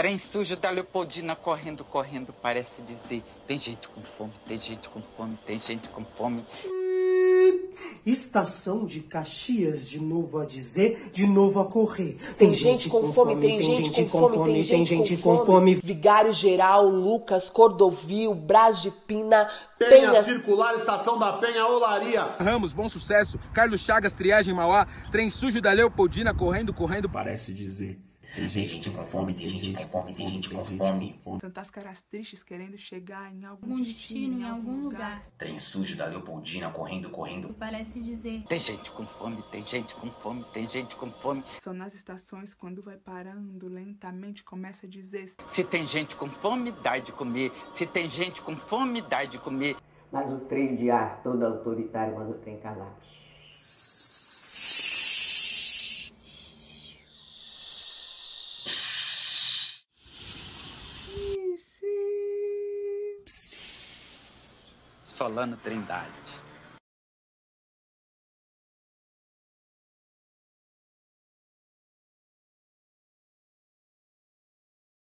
Trem sujo da Leopoldina correndo, correndo, parece dizer: tem gente com fome, tem gente com fome, tem gente com fome. Estação de Caxias, de novo a dizer, de novo a correr. Tem, gente, com fome, tem gente com fome, tem gente com fome. Vigário Geral, Lucas, Cordovil, Brás de Pina, Penha, Penha. Circular, Estação da Penha, Olaria. Ramos, Bom Sucesso, Carlos Chagas, Triagem Mauá, Trem Sujo da Leopoldina, correndo, correndo. Parece dizer. Tem gente com fome, tem gente com fome, tem gente com fome. Tantas caras tristes querendo chegar em algum, algum destino, em algum lugar. Trem sujo da Leopoldina, correndo, correndo. Parece dizer. Tem gente com fome, tem gente com fome, tem gente com fome. São nas estações quando vai parando lentamente começa a dizer. Se tem gente com fome, dá de comer. Se tem gente com fome, dá de comer. Mas o freio de ar todo autoritário manda o trem calar. Solano Trindade.